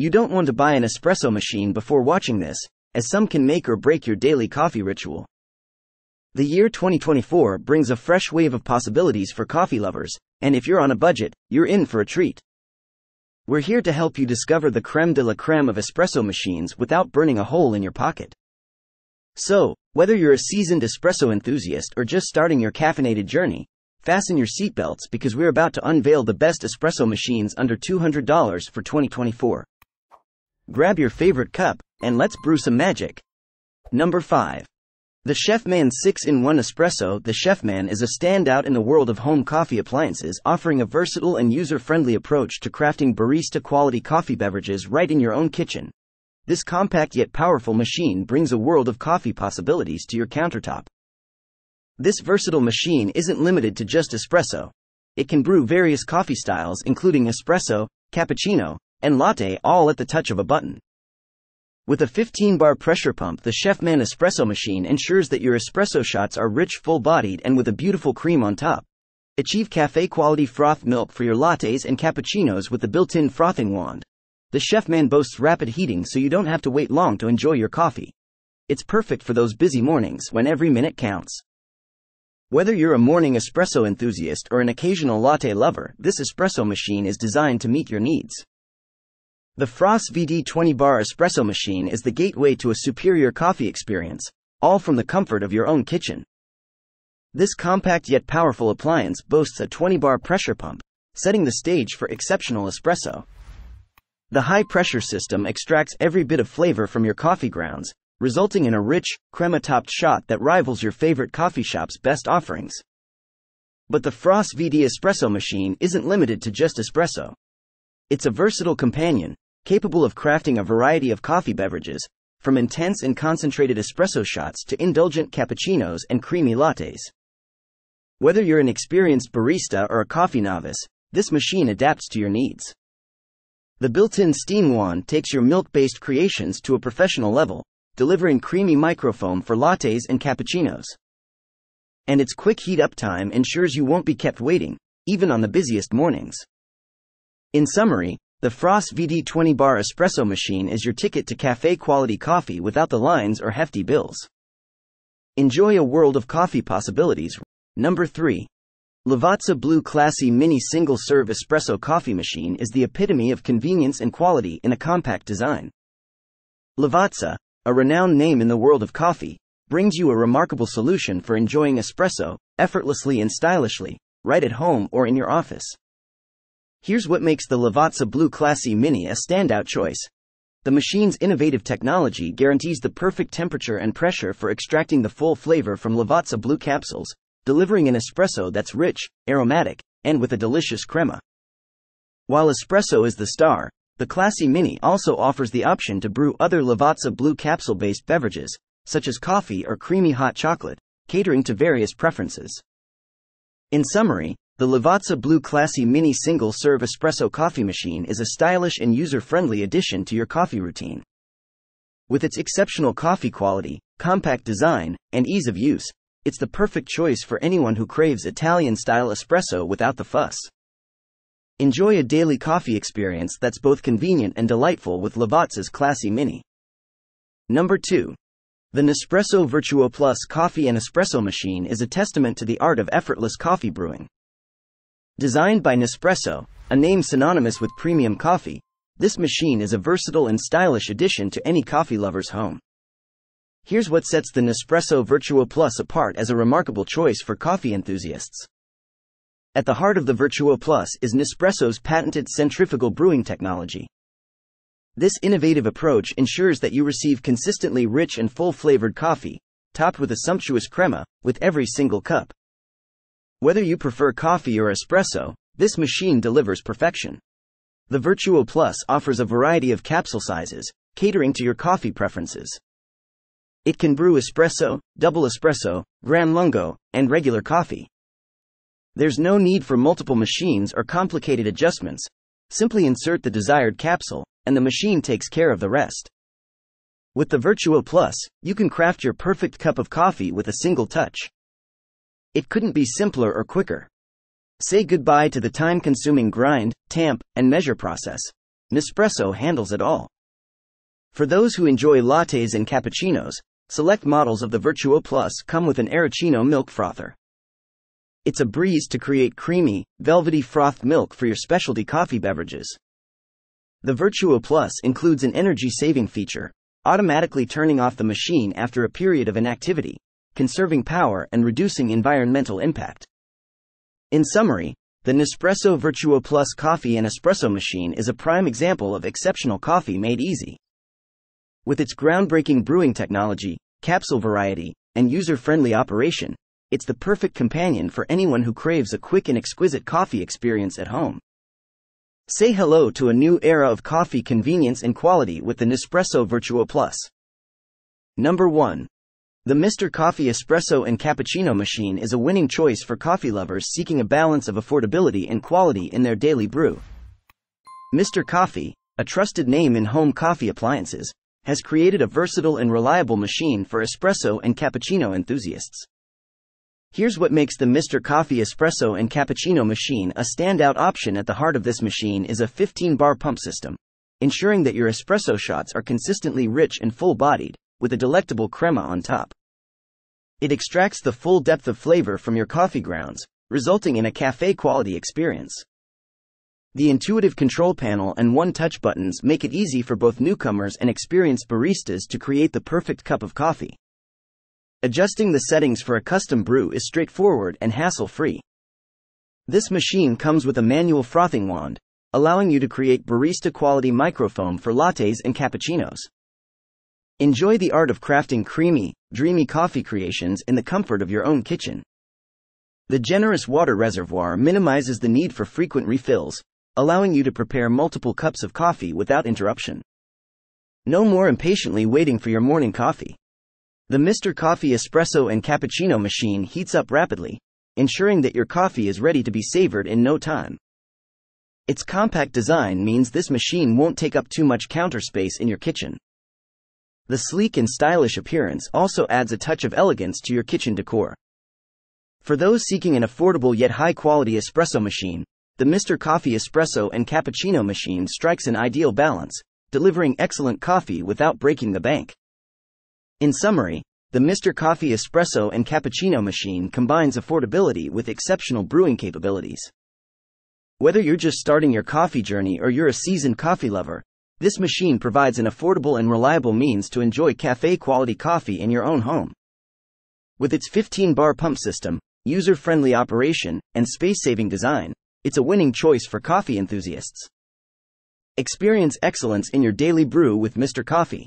You don't want to buy an espresso machine before watching this, as some can make or break your daily coffee ritual. The year 2024 brings a fresh wave of possibilities for coffee lovers, and if you're on a budget, you're in for a treat. We're here to help you discover the creme de la creme of espresso machines without burning a hole in your pocket. So, whether you're a seasoned espresso enthusiast or just starting your caffeinated journey, fasten your seatbelts because we're about to unveil the best espresso machines under $200 for 2024. Grab your favorite cup, and let's brew some magic. Number 5. The Chefman 6-in-1 Espresso The Chefman is a standout in the world of home coffee appliances, offering a versatile and user-friendly approach to crafting barista-quality coffee beverages right in your own kitchen. This compact yet powerful machine brings a world of coffee possibilities to your countertop. This versatile machine isn't limited to just espresso. It can brew various coffee styles including espresso, cappuccino, and latte all at the touch of a button. With a 15 bar pressure pump, the Chefman espresso machine ensures that your espresso shots are rich, full bodied, and with a beautiful cream on top. Achieve cafe quality froth milk for your lattes and cappuccinos with the built in frothing wand. The Chefman boasts rapid heating so you don't have to wait long to enjoy your coffee. It's perfect for those busy mornings when every minute counts. Whether you're a morning espresso enthusiast or an occasional latte lover, this espresso machine is designed to meet your needs. The Frossvt 20 bar espresso machine is the gateway to a superior coffee experience, all from the comfort of your own kitchen. This compact yet powerful appliance boasts a 20 bar pressure pump, setting the stage for exceptional espresso. The high pressure system extracts every bit of flavor from your coffee grounds, resulting in a rich, crema topped shot that rivals your favorite coffee shop's best offerings. But the Frossvt espresso machine isn't limited to just espresso. It's a versatile companion, capable of crafting a variety of coffee beverages, from intense and concentrated espresso shots to indulgent cappuccinos and creamy lattes. Whether you're an experienced barista or a coffee novice, this machine adapts to your needs. The built in steam wand takes your milk based creations to a professional level, delivering creamy microfoam for lattes and cappuccinos. And its quick heat up time ensures you won't be kept waiting, even on the busiest mornings. In summary, the Frossvt 20 bar espresso machine is your ticket to cafe quality coffee without the lines or hefty bills. Enjoy a world of coffee possibilities. Number 3. Lavazza Blue Classy Mini Single Serve Espresso Coffee Machine is the epitome of convenience and quality in a compact design. Lavazza, a renowned name in the world of coffee, brings you a remarkable solution for enjoying espresso effortlessly and stylishly, right at home or in your office. Here's what makes the Lavazza Blue Classy Mini a standout choice. The machine's innovative technology guarantees the perfect temperature and pressure for extracting the full flavor from Lavazza Blue capsules, delivering an espresso that's rich, aromatic, and with a delicious crema. While espresso is the star, the Classy Mini also offers the option to brew other Lavazza Blue capsule based beverages, such as coffee or creamy hot chocolate, catering to various preferences. In summary, the Lavazza Blue Classy Mini Single Serve Espresso Coffee Machine is a stylish and user friendly addition to your coffee routine. With its exceptional coffee quality, compact design, and ease of use, it's the perfect choice for anyone who craves Italian style espresso without the fuss. Enjoy a daily coffee experience that's both convenient and delightful with Lavazza's Classy Mini. Number 2. The Nespresso Vertuo Plus coffee and espresso machine is a testament to the art of effortless coffee brewing. Designed by Nespresso, a name synonymous with premium coffee, this machine is a versatile and stylish addition to any coffee lover's home. Here's what sets the Nespresso Vertuo Plus apart as a remarkable choice for coffee enthusiasts. At the heart of the Vertuo Plus is Nespresso's patented centrifugal brewing technology. This innovative approach ensures that you receive consistently rich and full flavored coffee, topped with a sumptuous crema, with every single cup. Whether you prefer coffee or espresso, this machine delivers perfection. The Vertuo Plus offers a variety of capsule sizes, catering to your coffee preferences. It can brew espresso, double espresso, gran lungo, and regular coffee. There's no need for multiple machines or complicated adjustments. Simply insert the desired capsule, and the machine takes care of the rest. With the Vertuo Plus, you can craft your perfect cup of coffee with a single touch. It couldn't be simpler or quicker. Say goodbye to the time consuming grind, tamp, and measure process. Nespresso handles it all. For those who enjoy lattes and cappuccinos, select models of the Vertuo Plus come with an Aeroccino milk frother. It's a breeze to create creamy, velvety frothed milk for your specialty coffee beverages. The Vertuo Plus includes an energy saving feature, automatically turning off the machine after a period of inactivity, conserving power and reducing environmental impact. In summary, the Nespresso Vertuo Plus coffee and espresso machine is a prime example of exceptional coffee made easy. With its groundbreaking brewing technology, capsule variety, and user friendly operation, it's the perfect companion for anyone who craves a quick and exquisite coffee experience at home. Say hello to a new era of coffee convenience and quality with the Nespresso Vertuo Plus. Number 1. The Mr. Coffee Espresso and Cappuccino machine is a winning choice for coffee lovers seeking a balance of affordability and quality in their daily brew. Mr. Coffee, a trusted name in home coffee appliances, has created a versatile and reliable machine for espresso and cappuccino enthusiasts. Here's what makes the Mr. Coffee Espresso and Cappuccino machine a standout option at the heart of this machine is a 15 bar pump system, ensuring that your espresso shots are consistently rich and full bodied, with a delectable crema on top. It extracts the full depth of flavor from your coffee grounds, resulting in a cafe quality experience. The intuitive control panel and one touch buttons make it easy for both newcomers and experienced baristas to create the perfect cup of coffee. Adjusting the settings for a custom brew is straightforward and hassle free. This machine comes with a manual frothing wand, allowing you to create barista quality microfoam for lattes and cappuccinos. Enjoy the art of crafting creamy, dreamy coffee creations in the comfort of your own kitchen. The generous water reservoir minimizes the need for frequent refills, allowing you to prepare multiple cups of coffee without interruption. No more impatiently waiting for your morning coffee. The Mr. Coffee espresso and cappuccino machine heats up rapidly, ensuring that your coffee is ready to be savored in no time. Its compact design means this machine won't take up too much counter space in your kitchen. The sleek and stylish appearance also adds a touch of elegance to your kitchen decor. For those seeking an affordable yet high quality espresso machine, the Mr. Coffee Espresso and Cappuccino machine strikes an ideal balance, delivering excellent coffee without breaking the bank. In summary, the Mr. Coffee Espresso and Cappuccino machine combines affordability with exceptional brewing capabilities. Whether you're just starting your coffee journey or you're a seasoned coffee lover, this machine provides an affordable and reliable means to enjoy cafe quality coffee in your own home. With its 15 bar pump system, user friendly operation, and space saving design, it's a winning choice for coffee enthusiasts. Experience excellence in your daily brew with Mr. Coffee.